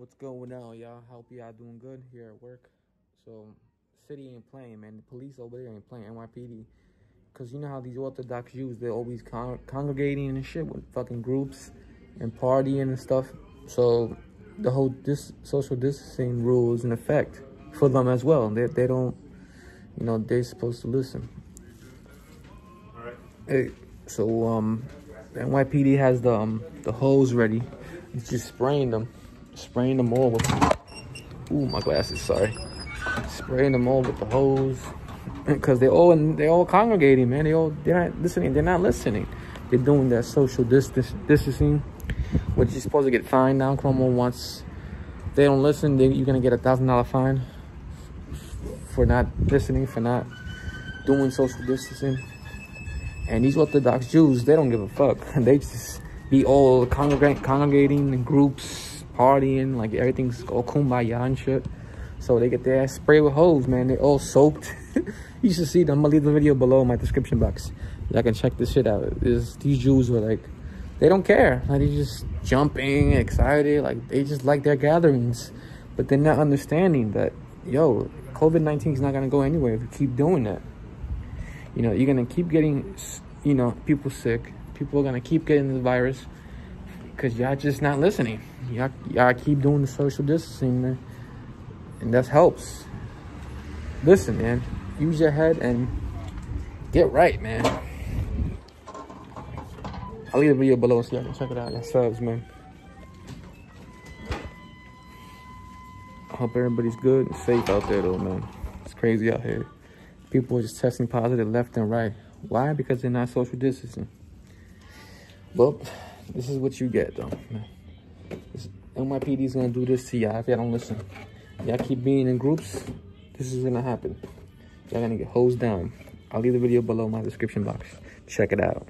What's going on, y'all? Hope y'all doing good here at work. So, city ain't playing, man. The police over there ain't playing NYPD. Cause you know how these Orthodox Jews, they're always con congregating and shit with fucking groups and partying and stuff. So, the whole this social distancing rule is in effect for them as well. They they don't, you know, they're supposed to listen. All right. Hey, so um, NYPD has the um the hose ready. It's just spraying them, spraying them all with. Ooh, my glasses. Sorry. Spraying them all with the hose, because they all they all congregating, man. They all they're not listening. They're not listening. They're doing that social distance distancing, which you're supposed to get fined now. Cuomo wants. They don't listen, they, you're gonna get a thousand dollar fine for not listening, for not doing social distancing. And these Orthodox Jews, they don't give a fuck. They just be all congregating in groups, partying, like everything's all kumbaya and shit. So they get their ass sprayed with hose, man. They all soaked. you should see them. I'm gonna leave the video below in my description box. Y'all can check this shit out. Is these Jews were like, they don't care. Like they're just jumping, excited. Like they just like their gatherings, but they're not understanding that, yo, COVID-19 is not gonna go anywhere if you keep doing that. You know, you're gonna keep getting, you know, people sick. People are gonna keep getting the virus because y'all just not listening. Y'all, keep doing the social distancing, man, and that helps. Listen, man, use your head and get right, man. I'll leave the video below so y'all can check it out yourselves, man. I hope everybody's good and safe out there, though, man. It's crazy out here. People are just testing positive left and right. Why? Because they're not social distancing. Well, this is what you get, though. NYPD is to do this to y'all if y'all don't listen. Y'all keep being in groups, this is to happen. Y'all to get hosed down. I'll leave the video below my description box. Check it out.